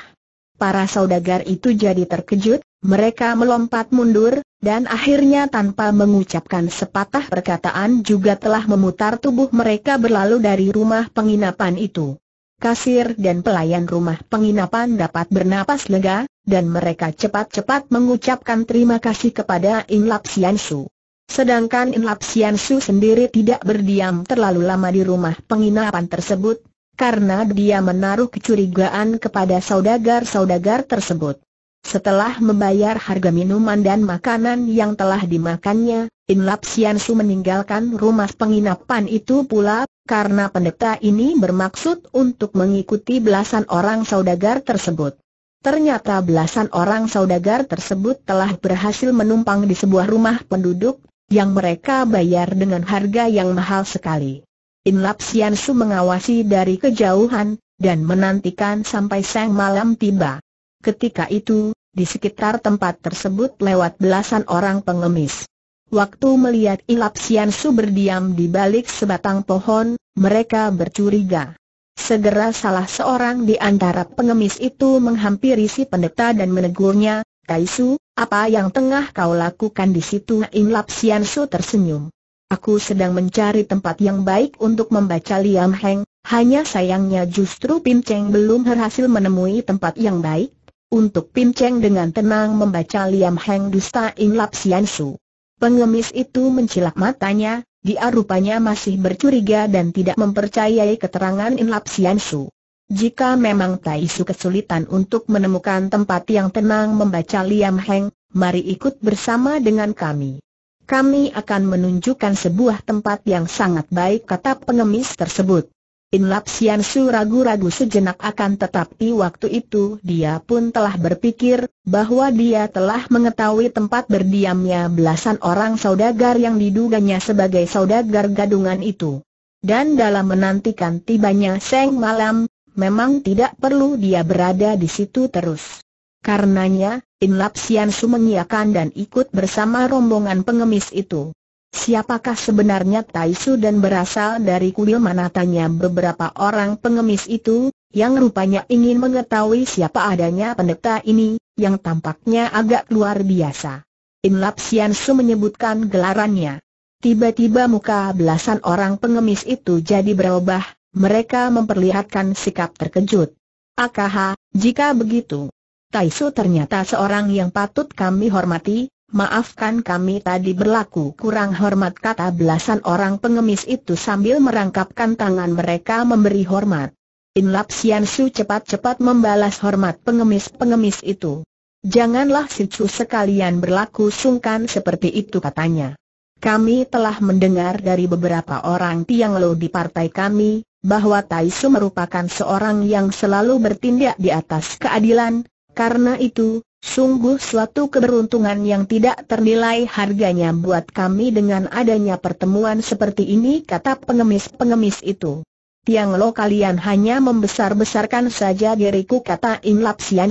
Para saudagar itu jadi terkejut, mereka melompat mundur, dan akhirnya tanpa mengucapkan sepatah perkataan juga telah memutar tubuh mereka berlalu dari rumah penginapan itu. Kasir dan pelayan rumah penginapan dapat bernapas lega, dan mereka cepat-cepat mengucapkan terima kasih kepada In Lap Siansu. Sedangkan In Lap Siansu sendiri tidak berdiam terlalu lama di rumah penginapan tersebut, karena dia menaruh kecurigaan kepada saudagar-saudagar tersebut. Setelah membayar harga minuman dan makanan yang telah dimakannya, In Lap Sian Su meninggalkan rumah penginapan itu pula, karena pendeta ini bermaksud untuk mengikuti belasan orang saudagar tersebut. Ternyata belasan orang saudagar tersebut telah berhasil menumpang di sebuah rumah penduduk, yang mereka bayar dengan harga yang mahal sekali. In Lap Sian Su mengawasi dari kejauhan, dan menantikan sampai sang malam tiba. Ketika itu, di sekitar tempat tersebut lewat belasan orang pengemis. Waktu melihat Ilap Sian Su berdiam di balik sebatang pohon, mereka bercuriga. Segera salah seorang di antara pengemis itu menghampiri si pendeta dan menegurnya, Kaisu, apa yang tengah kau lakukan di situ? Inlap Sian Su tersenyum. Aku sedang mencari tempat yang baik untuk membaca Liam Heng, hanya sayangnya justru Pim Cheng belum berhasil menemui tempat yang baik, untuk Pim Cheng dengan tenang membaca Liam Heng Dusta In Lap Sian Su. Pengemis itu mencilak matanya, dia rupanya masih bercuriga dan tidak mempercayai keterangan In Lap Sian Su. Jika memang Tai Su kesulitan untuk menemukan tempat yang tenang membaca Liam Heng, mari ikut bersama dengan kami. Kami akan menunjukkan sebuah tempat yang sangat baik kata pengemis tersebut. In Lap Sian Su ragu-ragu sejenak akan tetapi waktu itu dia pun telah berpikir, bahwa dia telah mengetahui tempat berdiamnya belasan orang saudagar yang diduganya sebagai saudagar gadungan itu. Dan dalam menantikan tibanya Seng Malam, memang tidak perlu dia berada di situ terus. Karenanya, In Lap Sian Su mengiakan dan ikut bersama rombongan pengemis itu. Siapakah sebenarnya Taisu dan berasal dari kuil mana tanya beberapa orang pengemis itu, yang rupanya ingin mengetahui siapa adanya pendeta ini, yang tampaknya agak luar biasa. In Lap Sian Su menyebutkan gelarannya. Tiba-tiba muka belasan orang pengemis itu jadi berubah, mereka memperlihatkan sikap terkejut. Akaha, jika begitu. Taisu ternyata seorang yang patut kami hormati, Maafkan kami tadi berlaku kurang hormat kata belasan orang pengemis itu sambil merangkapkan tangan mereka memberi hormat. In Lap Sian Su cepat-cepat membalas hormat pengemis-pengemis itu. Janganlah si Chu sekalian berlaku sungkan seperti itu katanya. Kami telah mendengar dari beberapa orang tiang lo di partai kami, bahwa Tai Su merupakan seorang yang selalu bertindak di atas keadilan, karena itu, Sungguh suatu keberuntungan yang tidak ternilai harganya buat kami dengan adanya pertemuan seperti ini kata pengemis-pengemis itu. Tiang lo kalian hanya membesar-besarkan saja diriku kata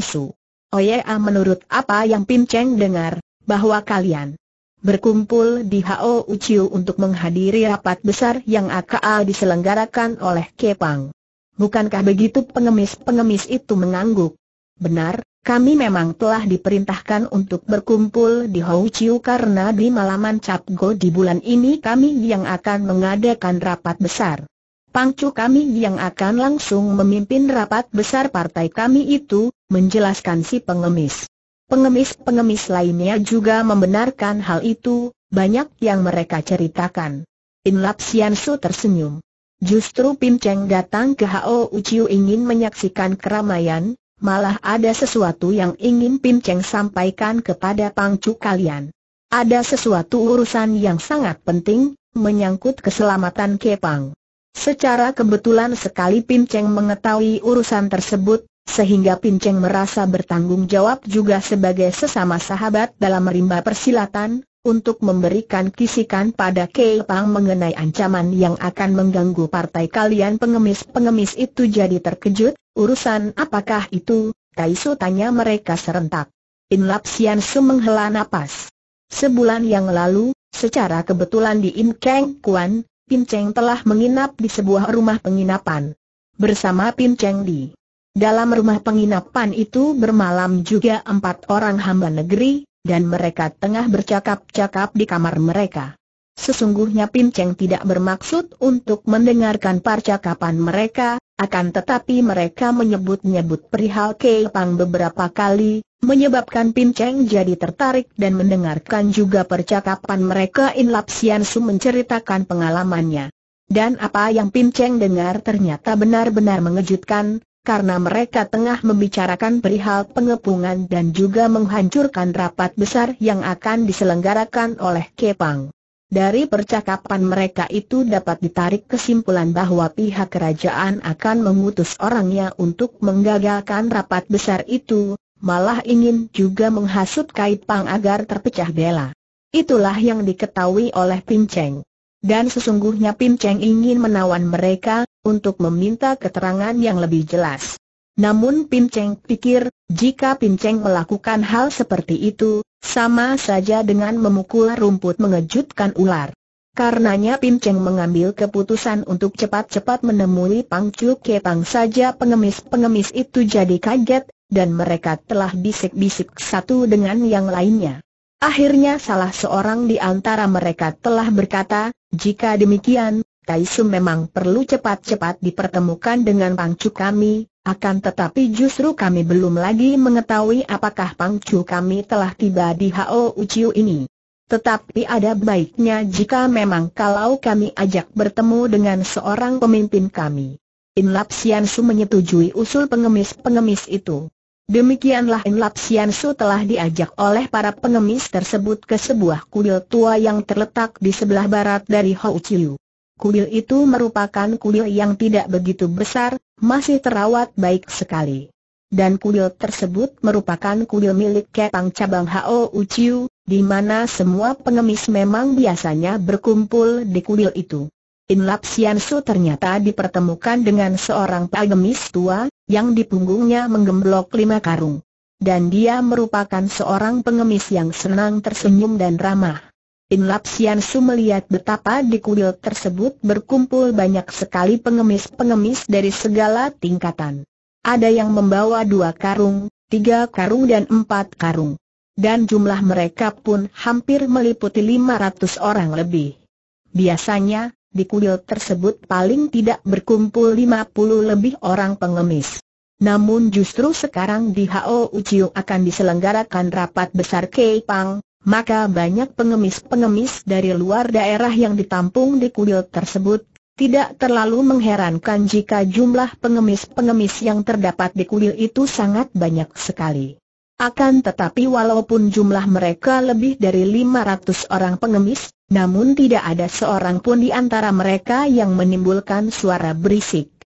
Su. Oh ya menurut apa yang Pim Cheng dengar, bahwa kalian berkumpul di Hao Uchiu untuk menghadiri rapat besar yang AKA diselenggarakan oleh Kepang. Bukankah begitu pengemis-pengemis itu mengangguk? Benar, kami memang telah diperintahkan untuk berkumpul di Houchiu karena di malaman Cap Go di bulan ini kami yang akan mengadakan rapat besar. Pangcu kami yang akan langsung memimpin rapat besar partai kami itu, menjelaskan si pengemis. Pengemis-pengemis lainnya juga membenarkan hal itu, banyak yang mereka ceritakan. In Lap Sian Su tersenyum. Justru Pim Cheng datang ke Hao Uchiu ingin menyaksikan keramaian, malah ada sesuatu yang ingin Pim Cheng sampaikan kepada pangcu kalian. Ada sesuatu urusan yang sangat penting, menyangkut keselamatan Kepang. Secara kebetulan sekali Pim Cheng mengetahui urusan tersebut, sehingga Pim Cheng merasa bertanggung jawab juga sebagai sesama sahabat dalam rimba persilatan, untuk memberikan kisikan pada Kepang mengenai ancaman yang akan mengganggu partai kalian pengemis-pengemis itu jadi terkejut, Urusan apakah itu? Kaisu tanya mereka serentak. In Lap Su menghela napas. Sebulan yang lalu, secara kebetulan di In Keng Kuan, Pin Cheng telah menginap di sebuah rumah penginapan. Bersama Pin Cheng di dalam rumah penginapan itu bermalam juga empat orang hamba negeri, dan mereka tengah bercakap-cakap di kamar mereka. Sesungguhnya Pin Cheng tidak bermaksud untuk mendengarkan percakapan mereka, akan tetapi mereka menyebut-nyebut perihal Kepang beberapa kali, menyebabkan Pin Cheng jadi tertarik dan mendengarkan juga percakapan mereka In Lap Sian Su menceritakan pengalamannya. Dan apa yang Pinceng dengar ternyata benar-benar mengejutkan, karena mereka tengah membicarakan perihal pengepungan dan juga menghancurkan rapat besar yang akan diselenggarakan oleh Kepang. Dari percakapan mereka itu dapat ditarik kesimpulan bahwa pihak kerajaan akan mengutus orangnya untuk menggagalkan rapat besar itu, malah ingin juga menghasut Kaipang agar terpecah bela. Itulah yang diketahui oleh Pinceng. Dan sesungguhnya Pinceng ingin menawan mereka, untuk meminta keterangan yang lebih jelas. Namun Pinceng pikir, jika Pinceng melakukan hal seperti itu, sama saja dengan memukul rumput mengejutkan ular. Karenanya Pinceng mengambil keputusan untuk cepat-cepat menemui Pangcu Kepang saja pengemis-pengemis itu jadi kaget, dan mereka telah bisik-bisik satu dengan yang lainnya. Akhirnya salah seorang di antara mereka telah berkata, jika demikian, Kaisu memang perlu cepat-cepat dipertemukan dengan pangcu kami, akan tetapi justru kami belum lagi mengetahui apakah pangcu kami telah tiba di Hao Uchiu ini. Tetapi ada baiknya jika memang kalau kami ajak bertemu dengan seorang pemimpin kami. In Lap Sian Su menyetujui usul pengemis-pengemis itu. Demikianlah In Lap Sian Su telah diajak oleh para pengemis tersebut ke sebuah kuil tua yang terletak di sebelah barat dari Hao Uchiu. Kuil itu merupakan kuil yang tidak begitu besar, masih terawat baik sekali. Dan kuil tersebut merupakan kuil milik Kepang cabang Hao Uchiu, di mana semua pengemis memang biasanya berkumpul di kuil itu. In Lap Sian Su ternyata dipertemukan dengan seorang pengemis tua, yang di punggungnya menggemblok lima karung. Dan dia merupakan seorang pengemis yang senang tersenyum dan ramah. In Lap Sian Su melihat betapa di kuil tersebut berkumpul banyak sekali pengemis-pengemis dari segala tingkatan. Ada yang membawa dua karung, tiga karung dan empat karung. Dan jumlah mereka pun hampir meliputi 500 orang lebih. Biasanya, di kuil tersebut paling tidak berkumpul 50 lebih orang pengemis. Namun justru sekarang di Hao Uchiu akan diselenggarakan rapat besar Keipang, maka banyak pengemis-pengemis dari luar daerah yang ditampung di kuil tersebut, tidak terlalu mengherankan jika jumlah pengemis-pengemis yang terdapat di kuil itu sangat banyak sekali. Akan tetapi walaupun jumlah mereka lebih dari 500 orang pengemis, namun tidak ada seorang pun di antara mereka yang menimbulkan suara berisik.